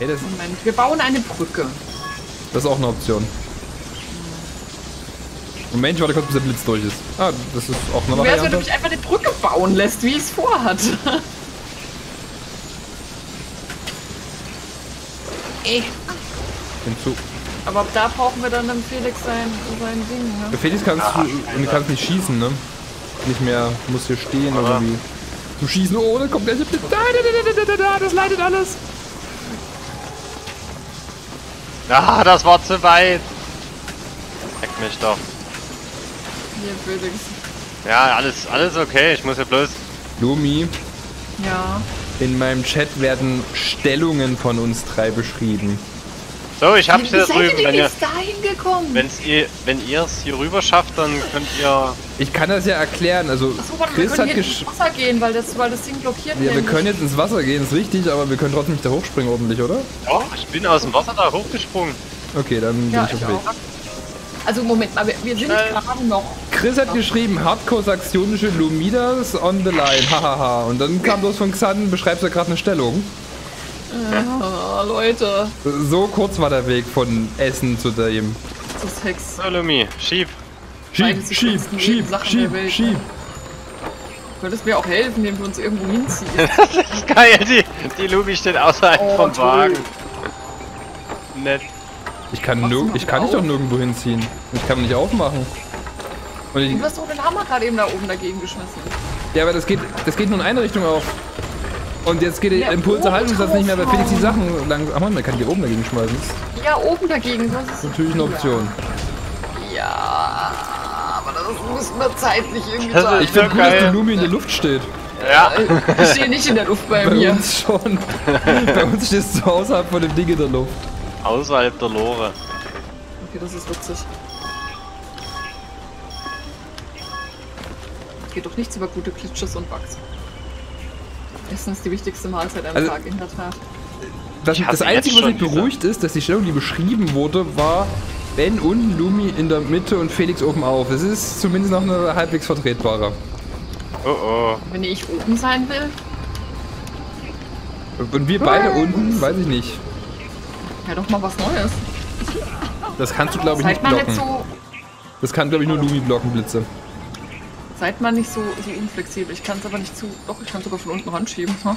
Hey, das, Moment, wir bauen eine Brücke. das ist auch eine Option. Moment, ich warte kurz, bis der Blitz durch ist. Ah, das ist auch eine Wie wär's, wenn du Variante. mich einfach eine Brücke bauen lässt, wie ich es vorhatte? eh. Hinzu. Aber da brauchen wir dann dem Felix sein, sein Ding, Bei ne? Felix kannst du, und du kannst nicht schießen, ne? Nicht mehr, du musst hier stehen oder wie. Du schießen, oh, da kommt der Blitz. Da, da, da, da, da, da, das leitet alles. Ah, das war zu weit. Leck mich doch. Hier, Felix. Ja, alles, alles okay. Ich muss ja bloß. Lumi, Ja. in meinem Chat werden Stellungen von uns drei beschrieben. So, ich hab's hier drüben. Wenn ihr, wenn's ihr, wenn ihr es hier rüber schafft, dann könnt ihr. Ich kann das ja erklären, also Achso, warte, wir Chris können hat ins Wasser gehen, weil das, weil das Ding blockiert Ja, wir können jetzt ins Wasser gehen, ist richtig, aber wir können trotzdem nicht da hochspringen ordentlich, oder? Oh, ich bin aus dem Wasser da hochgesprungen. Okay, dann Ja, bin ich ich auf Weg. Also Moment mal, wir, wir sind gerade noch. Chris hat geschrieben, hardcore saxonische Lumidas on the line, hahaha. Und dann kam bloß von Xan, beschreibst du gerade eine Stellung. Leute, So kurz war der Weg von Essen zu dem. das ist Hex. So, Lumi, schieb. Schieb, schieb, schieb, schieb, schieb. Könntest mir auch helfen, indem du uns irgendwo hinziehst. Das ist geil, die, die Lumi steht außerhalb Oh, vom toll. Wagen. Nett. Ich kann, du nirg mal ich kann dich doch nirgendwo hinziehen. Ich kann nicht aufmachen. Und ich, Du hast doch den Hammer gerade eben da oben dagegen geschmissen. ja, aber das geht, das geht nur in eine Richtung auf. Und jetzt geht der Ja, Impuls oben Erhaltungssatz nicht mehr, weil Felix die. Sachen lang. Ach man, man kann die oben dagegen schmeißen. Das Ja, oben dagegen. Das ist natürlich eine Option. Ja, aber das müssen wir zeitlich irgendwie Das sagen. Ich finde gut, dass die Lumi in der Luft steht. Ja. Ich stehe nicht in der Luft bei, Bei mir. uns schon. Bei uns stehst du außerhalb von dem Ding in der Luft. Außerhalb der Lore. Okay, das ist witzig. Geht doch nichts über gute Glitches und Bugs. Essen ist die wichtigste Mahlzeit am Also- Tag, in der Tat. Das, Ich hasse das Einzige, was mich beruhigt, ist, dass die Stellung, die beschrieben wurde, war Ben unten, Lumi in der Mitte und Felix oben auf. Es ist zumindest noch eine halbwegs vertretbare. Oh oh. Wenn ich oben sein will, Und wir beide unten, weiß ich nicht. ja doch mal was Neues. Das kannst du, glaube ich, nicht Seid mal nicht blocken. so, Das kann, glaube ich, nur Lumi blocken, Blitze. Seid mal nicht so, so unflexibel. Ich kann es aber nicht zu. Doch, ich kann sogar von unten ranschieben. Hm?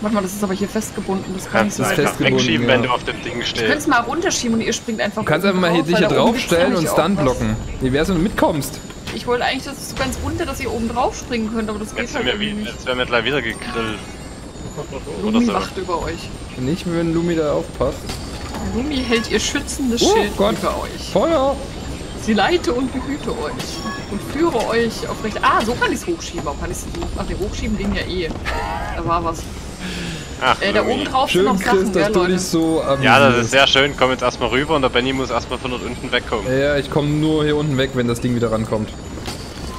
Warte mal, das ist aber hier festgebunden. Das kann nicht Kannst so du einfach festgebunden, wegschieben, ja. wenn du auf dem Ding Ich könnte stehst. es mal runterschieben und ihr springt einfach. Du kannst einfach mal hier drauf, dich hier draufstellen und Stun was. blocken. Wie wär's, wenn du mitkommst? Ich wollte eigentlich, dass es so ganz runter, dass ihr oben drauf springen könnt, aber das geht Jetzt halt wir, nicht. jetzt werden wir gleich wieder gegrillt. Lumi so. wacht über euch. Nicht, wenn Lumi da aufpasst. Lumi hält ihr schützendes Oh Schild Gott. über euch. Feuer! Sie leite und behüte euch und führe euch auf recht. Ah, so kann ich es hochschieben. Warum kann ich es so? Ach, den hochschieben ging ja eh. Da war was. Ach, Äh, da oben drauf sind Schön, noch Chris, Sachen, dass gell, du Leute? dich so Ja, das ist sehr schön. Komm jetzt erstmal rüber und der Benny muss erstmal von dort unten wegkommen. Ja, ich komme nur hier unten weg, wenn das Ding wieder rankommt.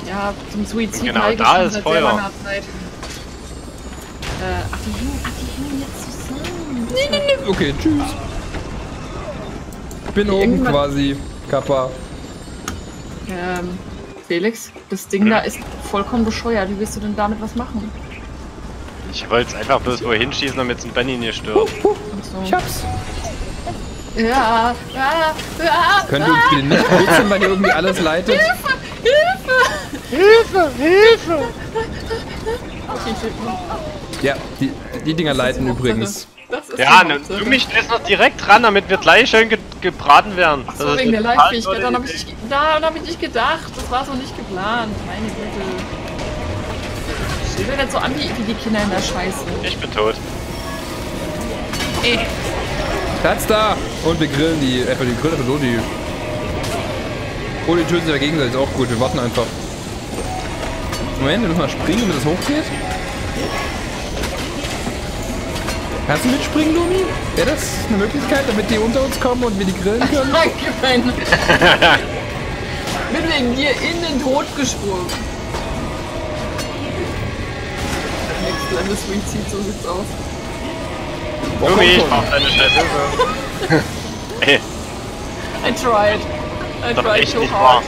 Ja, zum Suizid Genau, da ist seit Feuer. Zeit. Äh, ach, die hängen, ach, die hängen jetzt zusammen. Nee, nee, nee. Okay, tschüss. Ich bin oben Irgendwann- quasi. Kappa. Ähm, Felix, das Ding da ist vollkommen bescheuert. Wie willst du denn damit was machen? Ich wollte es einfach bloß wohin schießen, damit es den Benny nicht stört. Huh, Und so. ich hab's. Ja, ja, ja. Könnt ihr uns bitte nicht putzen, weil ihr irgendwie alles leitet? Okay, ich will- Ja, die, die Dinger leiten übrigens. Das Ja, ne, du mich stellst noch direkt ran, damit wir gleich schön ge gebraten werden. Ach so, Das ist wegen der Live-Fähigkeit. Dann habe ich, nicht- da hab ich nicht gedacht. Das war so nicht geplant. Meine Güte. Steht mir nicht so an wie, wie die Kinder in der Scheiße. Ich bin tot. Ey, Platz da! Und wir grillen die, einfach die Grille so die. Oh, die töten sich ja gegenseitig, ist auch gut. Wir warten einfach. Moment, wir müssen mal springen, damit das hochgeht. Kannst du mitspringen, Lumi? Wäre das eine Möglichkeit, damit die unter uns kommen und wir die grillen können? danke, mein. Bin wegen dir in den Tod gesprungen. Next Level Suizid, so sieht's aus. Boah, Lumi, ich brauch deine Scheiße. Ey, I tried. I doch tried so hard. wahr.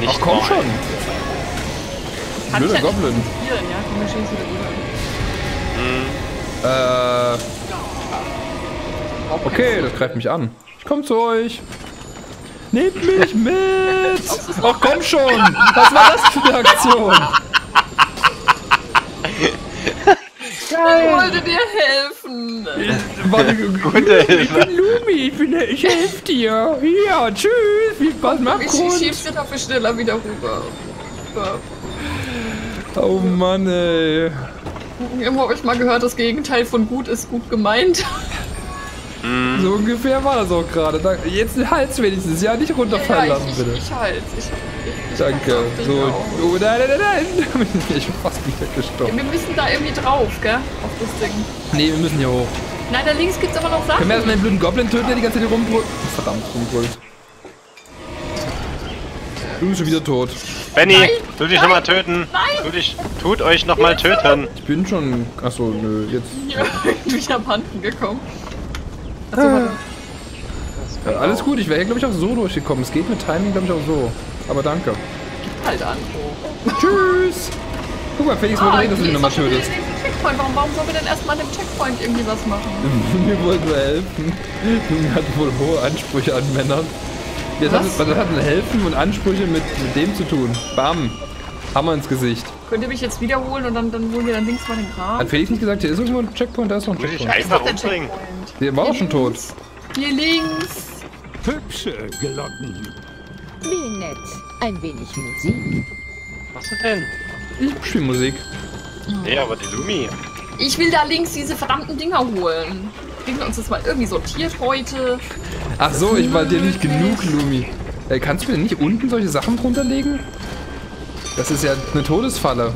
Nicht Ach komm wahr. schon! Blöder Goblin. Probieren, ja? Komm, wir schießen wieder rüber. Äh, okay, das greift mich an. Ich komm zu euch. Nehmt mich mit! Ach komm schon! Was war das für eine Aktion? Ich wollte dir helfen. Warte, Gute ich Hilfe. bin Lumi, ich, bin, ich helfe dir. Ja, tschüss, viel Spaß im Ich schieb's dir dafür schneller wieder rüber. So. Oh Mann, ey. Irgendwo habe ich mal gehört, das Gegenteil von gut ist gut gemeint. So ungefähr war das auch gerade. Jetzt den Hals wenigstens, ja, nicht runterfallen ja, lassen, ich, bitte. ich, ich halt. Ich, ich, ich Danke. So, oh nein, nein, nein, nein. Ich bin fast wieder gestorben. Wir müssen da irgendwie drauf, gell? Auf das Ding. Nee, wir müssen hier hoch. Nein, da links gibt's aber noch Sachen. Können wir erstmal den blöden Goblin töten, der die ganze Zeit hier rumbrüllt? Verdammt, rumbrüllt. Du bist schon wieder tot. Benny, Nein, tu dich nochmal töten. nein. Tu dich, tut euch nochmal töten. Ich bin schon. Achso, nö, jetzt. Ja, durch abhanden gekommen. Achso, warte. Ja, alles gut, ich wäre hier, glaube ich, auch so durchgekommen. Es geht mit Timing, glaube ich, auch so. Aber danke. Halt an. Tschüss! Guck mal, Felix wollte eh, dass du ihn ist nochmal tötest. Warum, warum sollen wir denn erstmal an dem Checkpoint irgendwie was machen? Mir wollte nur helfen. Junge hat wohl hohe Ansprüche an Männern. Jetzt hat, Was? hat denn helfen und Ansprüche mit, mit dem zu tun? Bam! Hammer ins Gesicht. Könnt ihr mich jetzt wiederholen und dann, dann holen wir dann links mal den Kram? Hat Felix nicht gesagt, hier ist irgendwo ein Checkpoint, da ist noch ein Muss ich Checkpoint. einfach umbringen. Checkpoint. Der war auch schon tot. Hier links. Hübsche Glocken. Wie nett. Ein wenig Musik. Was ist denn? Ich spiele Musik. Nee, aber die Lumi. Ich will da links diese verdammten Dinger holen. Kriegen wir uns das mal irgendwie sortiert heute? Ach so, ich war dir nicht genug, Lumi. Äh, kannst du mir nicht unten solche Sachen drunter legen? Das ist ja eine Todesfalle.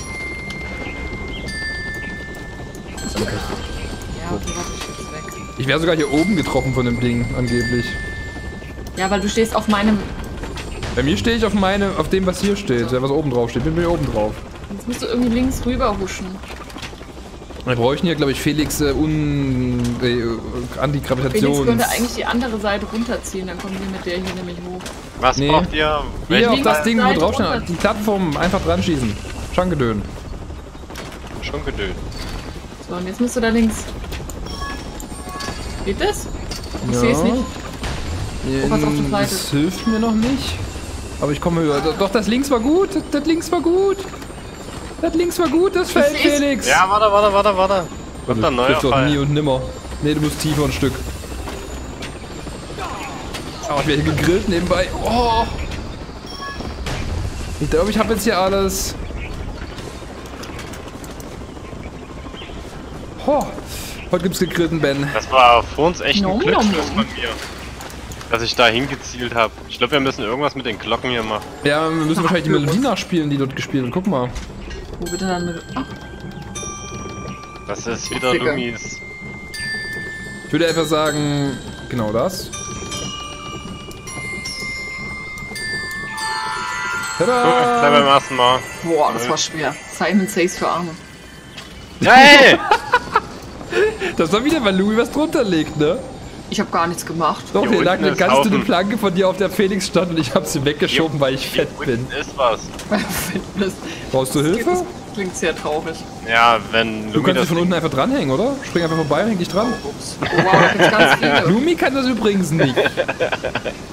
Ja, okay, warte, ich schieb's weg. Ich wäre sogar hier oben getroffen von dem Ding, angeblich. Ja, weil du stehst auf meinem. Bei mir stehe ich auf meine, auf dem, was hier steht, ja, was oben drauf steht. Bin mir oben drauf. Jetzt musst du irgendwie links rüber huschen. Wir bräuchten hier, glaube ich, Felix äh, un, äh, Felix Antigravitations... könnte eigentlich die andere Seite runterziehen, dann kommen wir mit der hier nämlich hoch. Was Nee. braucht ihr? Hier auf das Ding, wo Seite drauf steht, runter. die Plattform einfach dran schießen. Schankedön. Schon geduld. So, und jetzt musst du da links. Geht das? Ich sehe es nicht. Oh, was auf der Seite. Das hilft mir noch nicht. Aber ich komme höher. Doch, das links war gut. Das links war gut. Das links war gut, das Feld. Felix. Ja, warte, warte, warte, warte. Kommt du ein neuer triffst doch nie Fall. und nimmer. Nee, du musst tiefer ein Stück. Oh, ich werde gegrillt nebenbei. Oh. Ich glaube, ich habe jetzt hier alles. Oh. Heute gibt's gegrillten Ben. Das war vor uns echt ein Nom, nom, Glücksgriff nom. von mir. Dass ich da hingezielt habe. Ich glaube, wir müssen irgendwas mit den Glocken hier machen. Ja, wir müssen wahrscheinlich die Melodie nachspielen, die dort gespielt wird. Guck mal. Wo bitte dann mit. Ach, Das ist wieder Digga. Lumis. Ich würde einfach sagen, genau das. Bleib beim Tada! ersten Mal. boah, das war schwer. Simon Says für Arme. Hey! Das war wieder, weil Louis was drunter legt, ne? Ich habe gar nichts gemacht. Doch, Hier hier lag eine ganz dünne. Planke von dir auf der Felix stand und ich hab sie weggeschoben, weil ich Hier fett bin. ist was. Das Brauchst du Hilfe? klingt sehr traurig. Ja, wenn Du Lumi kannst das dich von unten einfach dranhängen, oder? Spring einfach vorbei und häng dich dran. Ups. Oh, wow, da gibt's ganz viele. Lumi kann das übrigens nicht.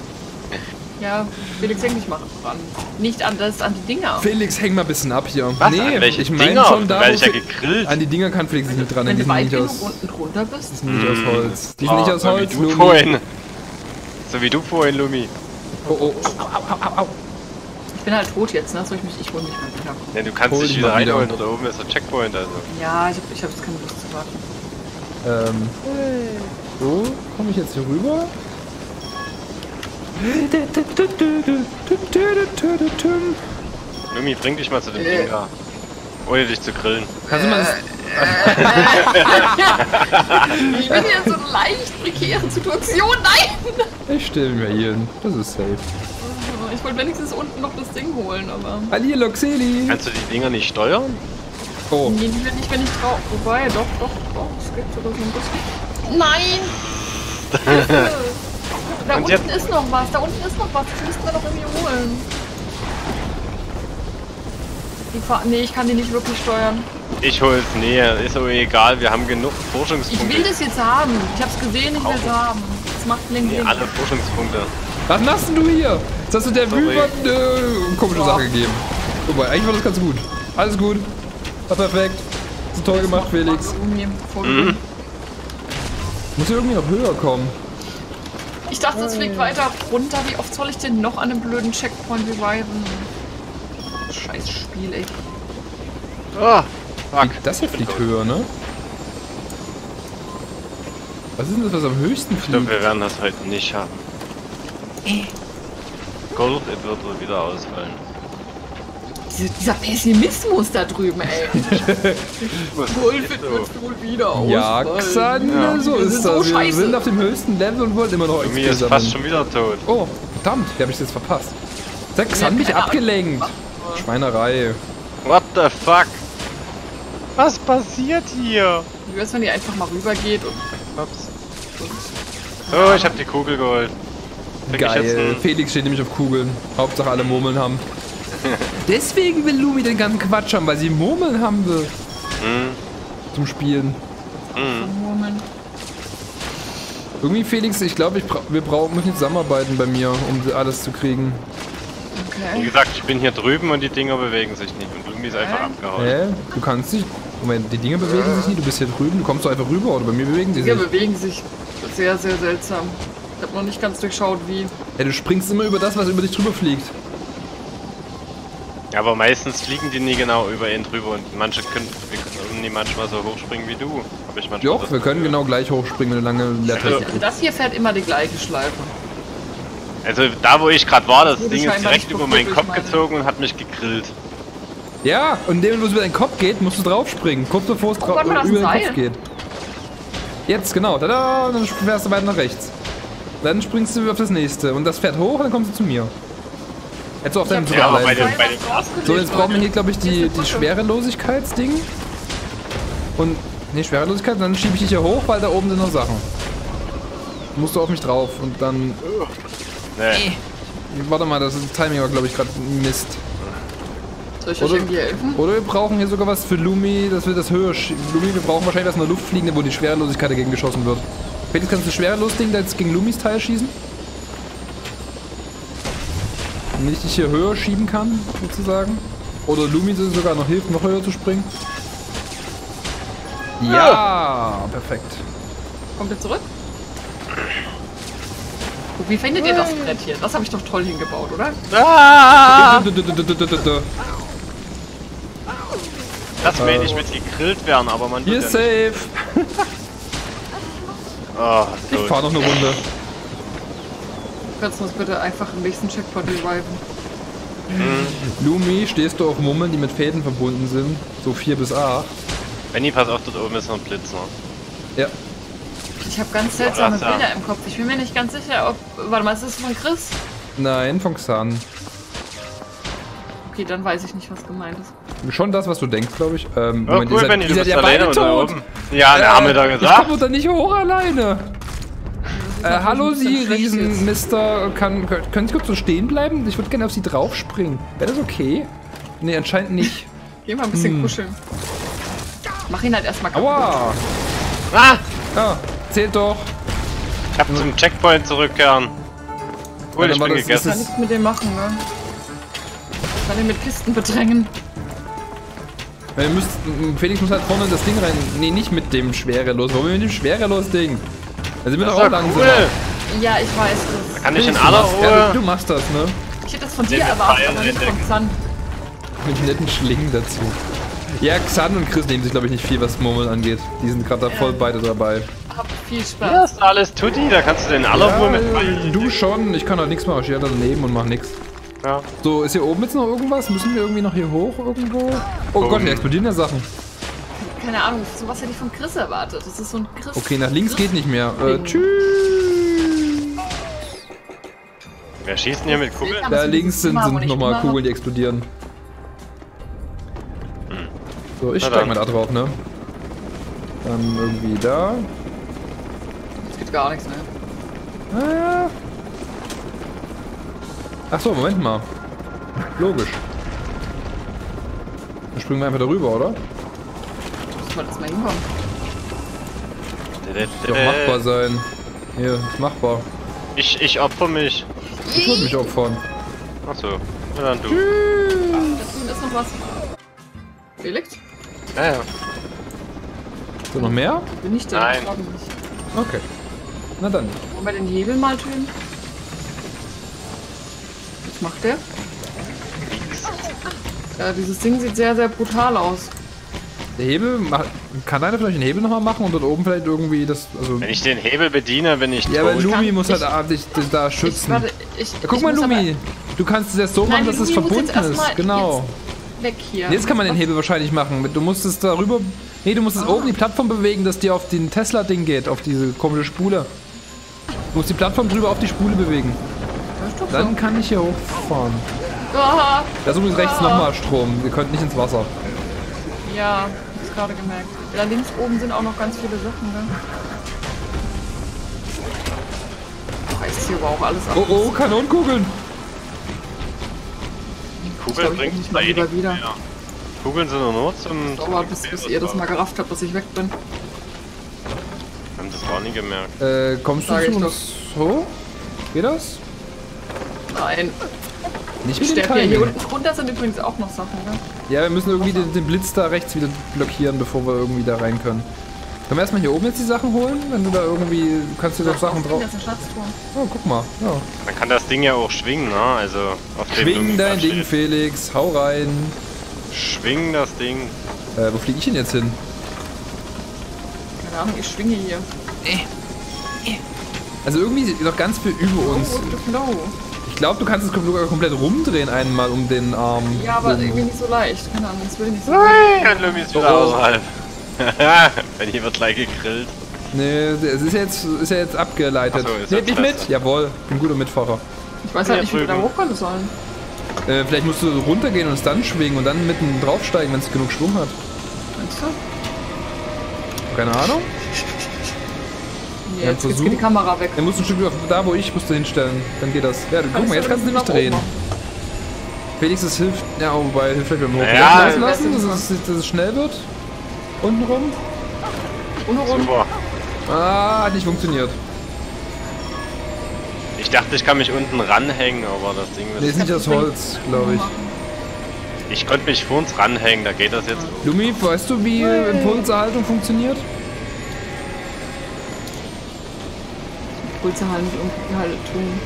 Ja, Felix, häng dich mal dran. Nicht an das, an die Dinger. Felix, häng mal ein bisschen ab hier. Was? Nee, An welche ich meine schon da, wo ich ja gegrillt. An die Dinger kann Felix nicht dran Wenn. Die du sind weit genug aus, unten drunter bist. die sind nicht aus Holz. Die sind Ah, nicht aus so Holz, wie du Lumi. vorhin. So wie du vorhin, Lumi. Oh, oh, au, au, au, au. Ich bin halt tot jetzt, ne? Soll ich mich, ich hol mich mal wieder. Ja, du kannst Hol dich wieder reinholen. Oder oben ist der Checkpoint, also. Ja, ich hab, ich hab jetzt keine Lust zu warten. Ähm, so, komme ich jetzt hier rüber? Lumi, bring dich mal zu dem. Ding da. Ohne dich zu grillen. Kannst du mal Ich bin hier in so einer leicht prekären Situation. Nein! Ich stelle mir hier hin. Das ist safe. Ich wollte wenigstens unten noch das Ding holen, aber. Ali Loxeli. Kannst du die Dinger nicht steuern? Oh, Nee, die will nicht, wenn ich drauf. Wobei, doch, doch, doch. Es gibt sogar so ein bisschen. Nein! Da Und unten ist noch was, da unten ist noch was. Das müssten wir doch irgendwie holen. Die nee, ich kann die nicht wirklich steuern. Ich hol's näher, ist aber egal, wir haben genug Ich Forschungspunkte. will das jetzt haben. Ich hab's gesehen, ich will es haben. Das macht Bling Nee, alle Forschungspunkte. Was machst denn du hier? Jetzt hast du der Sorry. wütende komische Sache gegeben. Wobei, eigentlich war das ganz gut. Alles gut. War perfekt. So toll gemacht, Felix. Mhm. Muss hier irgendwie noch höher kommen. Ich dachte, es fliegt weiter runter. Wie oft soll ich denn noch an einem blöden Checkpoint reviven? Scheiß Spiel, ey. Oh, fuck. Das hier fliegt höher, ne? Was ist denn das, was am höchsten Ich glaube, fliegt? wir werden das heute nicht haben. Äh. Gold wird wohl wieder ausfallen. Diese, dieser Pessimismus da drüben, ey. Wolf wird so. wohl wieder Ja, ausfallen. Xan, so Wir ist das. so wir sind auf dem höchsten Level und wollten immer noch Mir XP ist fast schon wieder tot. Oh, verdammt, hier habe ich jetzt verpasst. Der Xan mich abgelenkt. Schweinerei. What the fuck? Was passiert hier? Wie wär's, wenn die einfach mal rübergeht und, Ups. und Oh, ich habe die Kugel geholt. Krieg Geil. Felix steht nämlich auf Kugeln. Hauptsache alle Murmeln haben. Deswegen will Lumi den ganzen Quatsch haben, weil sie Murmeln haben will. Hm, Zum Spielen. Murmeln. Irgendwie, Felix, ich glaube, ich bra wir brauchen, müssen zusammenarbeiten bei mir, um alles zu kriegen. wie Okay. gesagt, ich bin hier drüben und die Dinger bewegen sich nicht. Und Lumi ist einfach Hä? abgehauen. Hä? Du kannst dich. Moment, die Dinge bewegen sich nicht, du bist hier drüben, du kommst doch einfach rüber oder bei mir bewegen sie Die sich. bewegen sich sehr, sehr seltsam. Ich habe noch nicht ganz durchschaut, wie. Ja, du springst immer über das, was über dich drüber fliegt. Ja, aber meistens fliegen die nie genau über ihn drüber und manche können, wir können nie manchmal so hochspringen wie du. Hab ich manchmal Doch, das wir können genau gleich hochspringen, wenn du lange Also- Also das hier fährt immer die gleiche Schleife. Also da wo ich gerade war, das Ding ist direkt über meinen Kopf meine- gezogen und hat mich gegrillt. Ja, und indem es über deinen Kopf geht, musst du draufspringen. Kurz bevor es Oh Gott, über den? Kopf geht. Jetzt, genau. Tada, und dann fährst du weiter nach rechts. Dann springst du auf das nächste. Und das fährt hoch und dann kommst du zu mir. Jetzt auf deinem Ja, bei bei ersten- So, jetzt brauchen wir hier, glaube ich, die, die. Schwerelosigkeitsding. Und, ne, Schwerelosigkeit, dann schiebe ich dich hier hoch, weil da oben sind noch Sachen. Musst du auf mich drauf und dann... Nee. Warte mal, das Timing war, glaube ich, gerade Mist. Soll ich euch Oder- irgendwie helfen? Oder wir brauchen hier sogar was für Lumi, dass wir das höher schieben. Lumi, wir brauchen wahrscheinlich was in der Luft wo die Schwerelosigkeit dagegen geschossen wird. Felix, kannst du Schwerelos-Ding da jetzt gegen Lumis Teil schießen? Damit ich dich hier höher schieben kann, sozusagen. Oder Lumi sogar noch hilft, noch höher zu springen. Ja, perfekt. Kommt ihr zurück? Wie findet ihr das Brett hier? Das habe ich doch toll hingebaut, oder? Ah! Das will ich mit gegrillt werden, aber man Hier ist ja safe. nicht. Oh, Ich tot. fahr noch eine Runde. Du uns bitte einfach im nächsten Checkpoint reviven? Lumi, stehst du auf Mummeln, die mit Fäden verbunden sind? So 4 bis 8. Benny, pass auf, dort oben ist noch ein Blitzer. Ja. Ich habe ganz seltsame Wasser. Bilder im Kopf. Ich bin mir nicht ganz sicher, ob. Warte mal, ist das von Chris? Nein, von Xan. Okay, dann weiß ich nicht, was gemeint ist. Schon das, was du denkst, glaube ich. Ähm, Oh, Moment, cool, ihr seid, Benny, ihr du seid bist ja alleine beide da tot. oben. Ja, der haben wir Ich gesagt. komme da nicht hoch alleine. Äh, hallo Sie. Riesenmister. Kann, können Sie kurz so stehen bleiben? Ich würde gerne auf Sie draufspringen. Wäre das okay? Nee, anscheinend nicht. Geh mal ein bisschen kuscheln. Mach ihn halt erstmal kaputt. Aua. Ah! Ja, zählt doch. Ich hab zum Checkpoint zurückkehren. Cool, Ja, ich bin das- Ich kann gegessen. nichts mit dem machen, ne? Ich kann ihn mit Kisten bedrängen. Wir müsst, Felix muss halt vorne in das Ding rein. Nee, nicht mit dem Schwerelos. Warum mit dem Schwerelos-Ding? Da sind wir doch auch langsam. cool. Ja, ich weiß das. Kann ich in aller ja, Ruhe... du machst das, ne? Ich hätte das von dir erwartet, aber nicht von. Xan. Mit netten Schlingen dazu. Ja, Xan und Chris nehmen sich, glaube ich, nicht viel, was Murmeln angeht. Die sind gerade da voll beide dabei. Hab viel Spaß. Das ist alles Tutti, da kannst du in aller Ruhe mit Ja, du schon, ich kann halt nichts machen. Ich stehe da daneben und mach nichts. Ja. So, ist hier oben jetzt noch irgendwas? Müssen wir irgendwie noch hier hoch irgendwo? Oh Gott, hier explodieren ja Sachen. Keine Ahnung, sowas hätte ich von Chris erwartet. Das ist so ein Chris. Okay, nach links Chris geht nicht mehr. Äh, tschüss. Wer schießt denn hier mit Kugeln? Da links sind, sind nochmal Kugeln, die explodieren. So, ich steig mal da drauf, ne? Dann irgendwie da. Es geht gar nichts mehr. Ah. Ach so, Moment mal. Logisch. Dann springen wir einfach darüber, oder? Muss man das mal hinkommen. Wird doch machbar sein. Hier, ist machbar. Ich, ich opfer mich. Ich würde mich opfern. Achso. Na dann du. Da ist noch was. Felix? Ja, ja. Da noch mehr? Bin ich denn? Nein. Ich glaube nicht. Okay. Na dann. Wollen wir den Hebel mal tönen? Was macht der? Ja, dieses Ding sieht sehr, sehr brutal aus. Der Hebel, macht- kann einer vielleicht den Hebel nochmal machen und dort oben vielleicht irgendwie das, also... Wenn ich den Hebel bediene, bin ich Ja, aber tot. Lumi kann- muss halt ich- ah, da Ich, schützen. warte, ich, Ja, guck ich mal, Lumi. Du kannst es jetzt so machen, Nein, dass es Lumi muss verbunden ist. Genau. Jetzt weg hier. Jetzt kann man den Hebel wahrscheinlich machen. Du musst es darüber... Nee, du musst es oben die Plattform bewegen, dass die auf den Tesla-Ding geht, auf diese komische Spule. Du musst die Plattform drüber auf die Spule bewegen. Das ist doch Dann kann ich hier hochfahren. Ah, Da ist übrigens rechts nochmal Strom. Ihr könnt nicht ins Wasser. Ja, hab's gerade gemerkt. Da links oben sind auch noch ganz viele Sachen, ne? Reißt hier aber auch alles ab. Oh, oh, Kanonenkugeln. Kugeln ich bringt dich da mal eh lieber nichts wieder. mehr. Kugeln sind nur zum... Dauert, bis, bis ihr das mal gerafft habt, dass ich weg bin. Haben das gar nicht gemerkt. Äh, kommst du Sag zu ich uns hoch? Geht das? Nein, Nicht ich sterbe ja hier unten drunter sind übrigens auch noch Sachen, ne? Ja, wir müssen irgendwie den, den Blitz da rechts wieder blockieren, bevor wir irgendwie da rein können. Können wir erstmal hier oben jetzt die Sachen holen? Wenn du da irgendwie. Du kannst dir doch Sachen drauf. Das ist ein Schatzturm. Oh, guck mal. Ja. Man kann das Ding ja auch schwingen, ne? Also auf dem Schwing dein steht. Ding, Felix. Hau rein. Schwing das Ding. Äh, wo fliege ich denn jetzt hin? Keine Ahnung, ich schwinge hier. Also irgendwie noch ganz viel über uns. Oh, flow. Ich glaube, du kannst es sogar komplett rumdrehen einmal um den Arm. Ja, aber rum. irgendwie nicht so leicht. Keine Ahnung, das will ich nicht so. Hey, und Lumi ist wieder Oh. außerhalb. Wenn hier wird gleich gegrillt. Nee, es ist jetzt, ist ja jetzt abgeleitet. Ach so, Nehmt mich mit? Jawohl, bin guter Mitfahrer. Ich weiß halt Ja, nicht, wie wir da hochkommen sollen. Äh, vielleicht musst du runtergehen und es dann schwingen und dann mitten draufsteigen, wenn es genug Schwung hat. Meinst du? Keine Ahnung. Ja, jetzt Versuch. die Kamera weg. Dann musst du ein Stück da, wo ich musst du hinstellen. Dann geht das. Ja, guck mal, jetzt kannst du nämlich drehen. oben Felix, das hilft. Ja, oh, wobei, hilft vielleicht beim Hoch. Ja, lassen, lassen, das dass es, dass es schnell wird. Untenrum. machen. Ohne rum. Super. Ah, hat nicht funktioniert. Ich dachte, ich kann mich unten ranhängen, aber das Ding Nee, ist ist. nicht aus Holz, glaube ich. Ich konnte mich vor uns ranhängen, da geht das jetzt. Lumi, weißt du, wie Impulserhaltung funktioniert? Pulse halt nicht unten halt tun.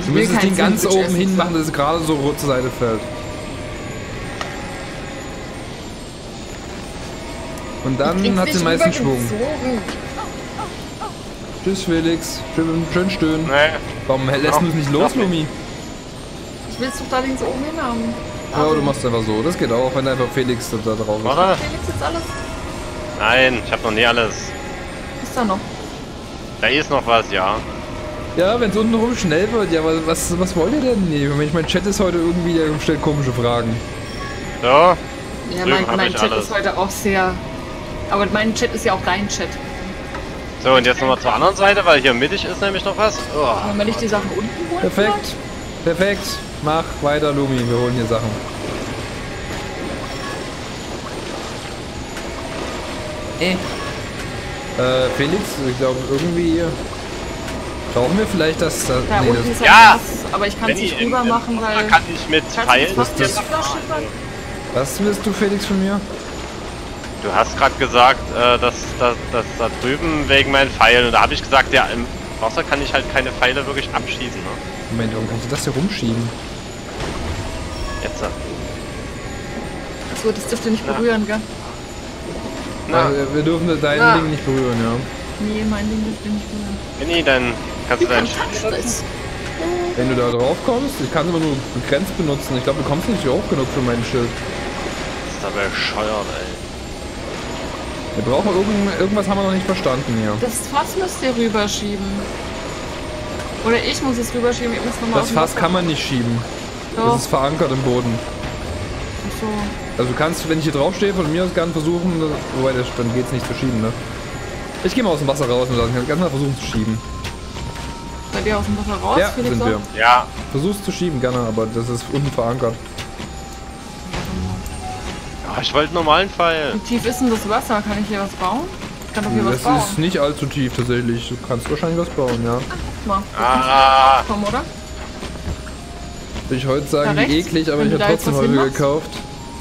Ich Du will müsstest den ganz Sandwich oben essen. hin machen, dass es gerade so rot zur Seite fällt. Und dann hat sie meisten Schwung. Tschüss, Felix. Schön, schön stöhnen. Nee. Warum lässt du es nicht los. Lumi? Ich will es doch da links oben hin haben. Ja, du machst einfach so. Das geht auch, wenn einfach Felix da drauf ist. Warte. Felix jetzt alles? Nein, ich habe noch nie alles. Ist da noch? Da ist noch was, ja. Ja, wenn es unten rum schnell wird, ja, aber was, was wollt ihr denn? Nee, ich mein Chat ist heute irgendwie, der stellt komische Fragen. So. Ja, Drüben mein, mein Chat alles. ist heute auch sehr. Aber mein Chat ist ja auch dein Chat. So, und jetzt nochmal zur anderen Seite, weil hier mittig ist nämlich noch was. Oh. Wollen wir nicht die Sachen unten holen? Perfekt. Perfekt. Mach weiter, Lumi. Wir holen hier Sachen. Äh. Äh, Felix, ich glaube irgendwie. Brauchen wir vielleicht das. das Da nee, unten das ist Ja! was, aber ich kann es nicht ich rüber machen, Da weil. kann ich mit das das- rüberschippern? was willst du, Felix, von mir? Du hast gerade gesagt, äh, dass, dass, dass da drüben wegen meinen Pfeilen. Und da habe ich gesagt, ja, im Wasser kann ich halt keine Pfeile wirklich abschießen. Ne? Moment, warum kannst du das hier rumschieben? Jetzt. äh, Achso, das dürft ihr nicht Na. berühren, gell? Na, Also, wir dürfen dein Na. Ding nicht berühren, ja. Nee, mein Ding dürft ihr nicht berühren. Winnie, dann kannst du dein. Wenn du da drauf kommst, ich kann es aber nur begrenzt benutzen. Ich glaube, du kommst nicht hoch genug für mein Schild. ist da bescheuert, ey. Wir brauchen irgend, irgendwas haben wir noch nicht verstanden hier. Das Fass müsst ihr rüberschieben. Oder ich muss es rüberschieben, ihr müsst nochmal Das Fass kann man nicht schieben. Das Doch, ist verankert im Boden. So. Also du kannst, wenn ich hier draufstehe, von mir aus gerne versuchen, das- wobei das, dann geht's nicht zu schieben, ne? Ich gehe mal aus dem Wasser raus und dann ganz mal versuchen zu schieben. Seid ihr aus dem Wasser raus? ja, Felix sind auch? wir. Ja, Versuch's zu schieben, gerne, aber das ist unten verankert. Ah, ich wollte normalen Pfeil. Wie tief ist denn das Wasser? Kann ich hier was bauen? Ich kann doch hier was Das bauen. ist nicht allzu tief tatsächlich. Du kannst wahrscheinlich was bauen, ja. Mal. Ah, Komm, oder? Will ich heute sagen, eklig, aber wenn ich habe trotzdem was hinmachst. gekauft.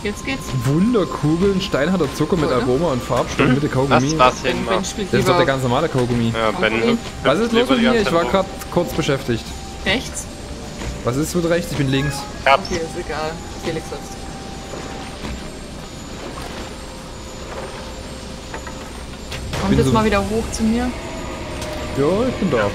Jetzt geht's. Wunderkugeln, steinharter Zucker mit ne? Aroma und Farbstoff mit der Kaugummi. lass das Ben, ben hinmachen. spielt Das ist doch der ganz normale Kaugummi. Ja, Ben Was ist los mit mir? Ich war gerade kurz beschäftigt. rechts. Was ist mit rechts? Ich bin links. Herbst. Okay, ist egal. Felix sitzt. Kommt jetzt so- mal wieder hoch zu mir. Ja, ich bin da.